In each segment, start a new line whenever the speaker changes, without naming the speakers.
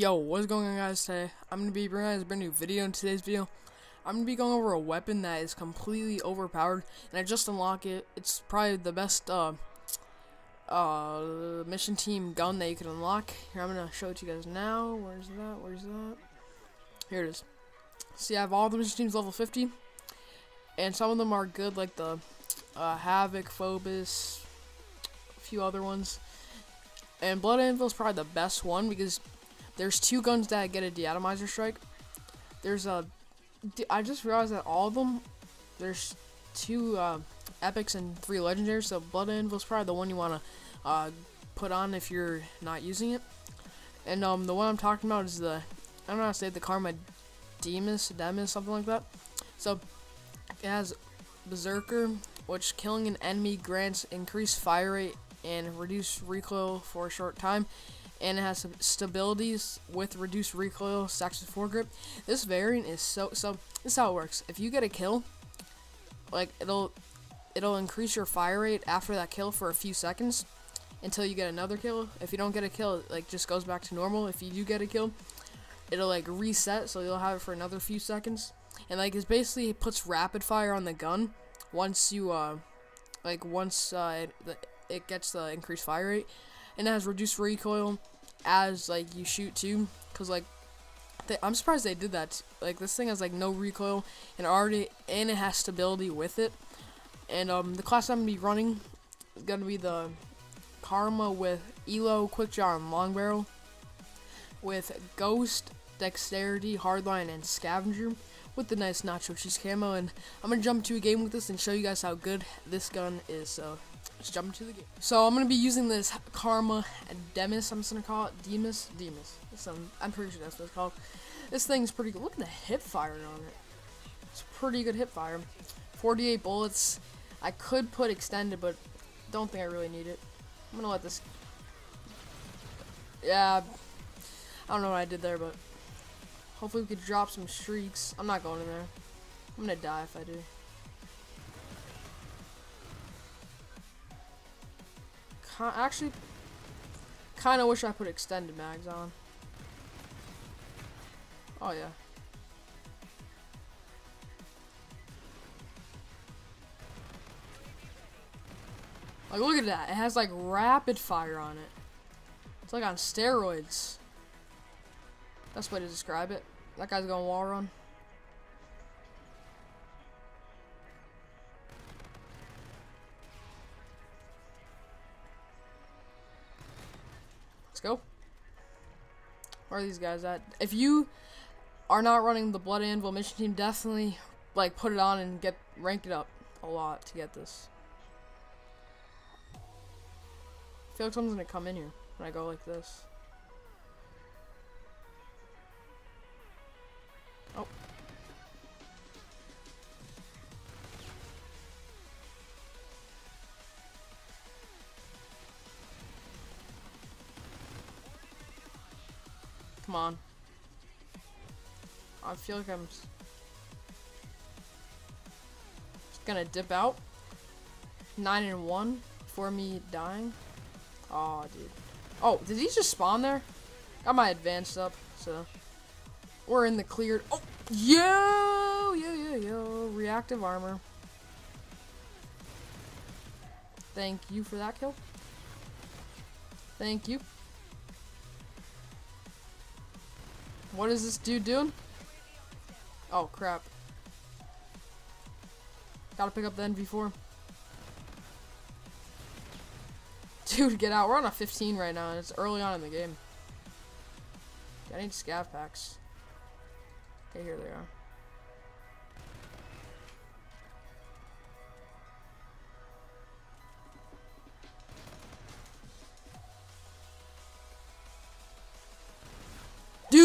Yo, what's going on guys today? I'm going to be bringing guys a brand new video in today's video. I'm going to be going over a weapon that is completely overpowered, and I just unlocked it. It's probably the best uh, uh, mission team gun that you can unlock. Here, I'm going to show it to you guys now. Where's that? Where's that? Here it is. See, I have all the mission teams level 50, and some of them are good, like the uh, Havoc, Phobos, a few other ones. And Blood Anvil is probably the best one because there's two guns that get a deatomizer strike. There's a. I just realized that all of them, there's two uh, epics and three legendaries. So Blood Anvil is probably the one you want to uh, put on if you're not using it. And um, the one I'm talking about is the. I don't know how to say it, the Karma Demus, Demus, something like that. So it has Berserker, which killing an enemy grants increased fire rate and reduced recoil for a short time and it has some stabilities with reduced recoil, with foregrip. This variant is so so. This is how it works. If you get a kill, like it'll it'll increase your fire rate after that kill for a few seconds until you get another kill. If you don't get a kill, it like just goes back to normal. If you do get a kill, it'll like reset, so you'll have it for another few seconds. And like it's basically puts rapid fire on the gun once you uh like once uh it, it gets the increased fire rate and it has reduced recoil as like you shoot too because like they, i'm surprised they did that. Like this thing has like no recoil and already and it has stability with it. And um the class i'm gonna be running is gonna be the karma with elo quick draw and long barrel with ghost dexterity hardline and scavenger with the nice nacho cheese camo. And i'm gonna jump to a game with this and show you guys how good this gun is so Let's jump into the game. So I'm gonna be using this Karma Demus. I'm just gonna call it Demus. Demus. Some, um, I'm pretty sure that's what it's called. This thing's pretty good. Look at the hip fire on it. It's pretty good hip fire. 48 bullets. I could put extended, but don't think I really need it. I'm gonna let this. Yeah, I don't know what I did there, but hopefully we could drop some streaks. I'm not going in there. I'm gonna die if I do. Actually kind of wish I put extended mags on. Oh yeah. Like look at that. It has like rapid fire on it. It's like on steroids. That's way to describe it. That guy's going wall run. Let's go. Where are these guys at? If you are not running the Blood Anvil mission team, definitely like put it on and get rank it up a lot to get this. I feel like someone's gonna come in here when I go like this. Come on. I feel like I'm just gonna dip out. Nine and one for me dying. Oh, dude. Oh, did he just spawn there? Got my advanced up, so we're in the cleared. Oh, yo, yo, yo, yo, reactive armor. Thank you for that kill. Thank you. What is this dude doing? Oh, crap. Gotta pick up the NV4. Dude, get out. We're on a 15 right now, it's early on in the game. I need scav packs. Okay, here they are.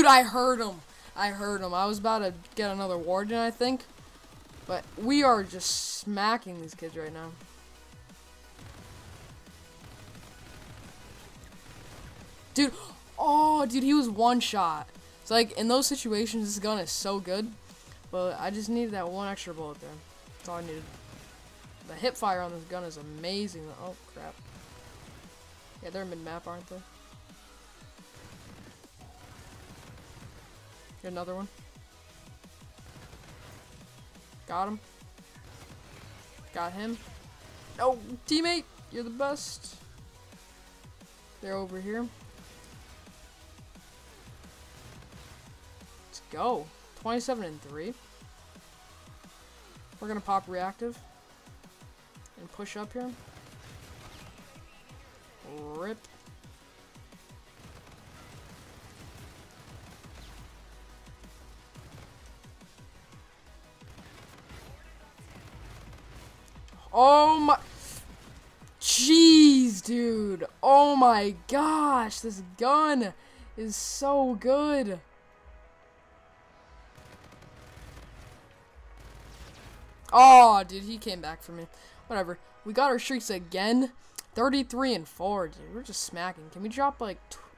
Dude, I heard him. I heard him. I was about to get another warden, I think. But we are just smacking these kids right now. Dude, oh, dude, he was one shot. It's like, in those situations, this gun is so good. But I just needed that one extra bullet there. That's all I needed. The hip fire on this gun is amazing. Oh, crap. Yeah, they're mid-map, aren't they? Get another one. Got him. Got him. No, teammate, you're the best. They're over here. Let's go. 27 and 3. We're gonna pop reactive and push up here. Rip. Oh my. Jeez, dude. Oh my gosh. This gun is so good. Oh, dude, he came back for me. Whatever. We got our streaks again. 33 and 4, dude. We're just smacking. Can we drop, like,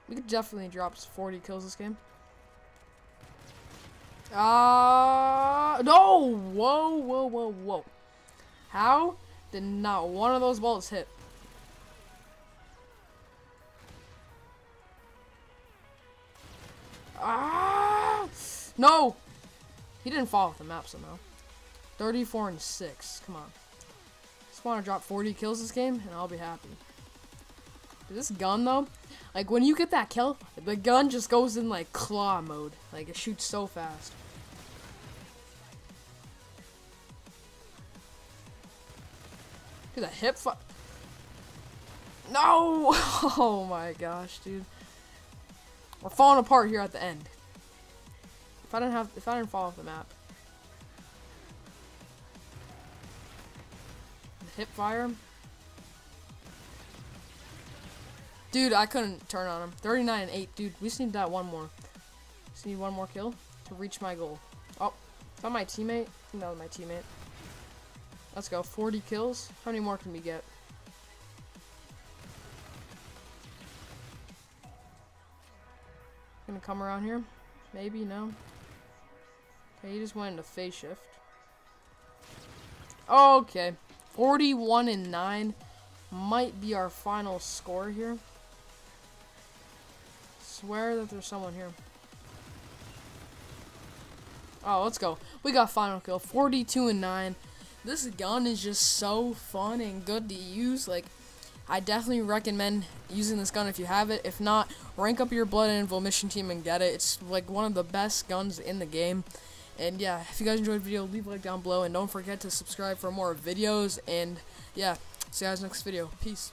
we could definitely drop 40 kills this game. Ah, uh, no! Whoa, whoa, whoa, whoa. How did not one of those bullets hit? Ah! No! He didn't fall off the map somehow. 34 and 6. Come on. Just want to drop 40 kills this game, and I'll be happy. This gun, though, like, when you get that kill, the gun just goes in, like, claw mode. Like, it shoots so fast. Look at that hip No! Oh my gosh, dude. We're falling apart here at the end. If I didn't have, if I didn't fall off the map. Hip fire. Dude, I couldn't turn on him. 39 and 8. Dude, we just need that one more. Just need one more kill to reach my goal. Oh, is that my teammate? Was my teammate. Let's go. 40 kills. How many more can we get? Gonna come around here? Maybe, no. Okay, he just went into phase shift. Okay. 41 and 9 might be our final score here. Swear that there's someone here. Oh, let's go. We got final kill. 42 and 9. This gun is just so fun and good to use. Like, I definitely recommend using this gun if you have it. If not, rank up your Blood Anvil mission team and get it. It's like one of the best guns in the game. And yeah, if you guys enjoyed the video, leave a like down below. And don't forget to subscribe for more videos. And yeah, see you guys next video. Peace.